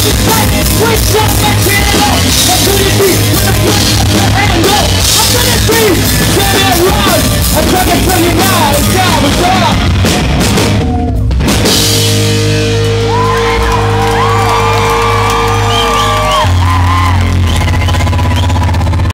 I'm gonna be, let it run, I'm trying to bring it out,